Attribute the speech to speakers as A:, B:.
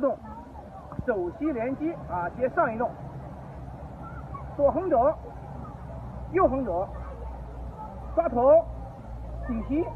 A: 动，肘膝连击啊，接上一动，左横肘，右横肘，抓头，顶膝。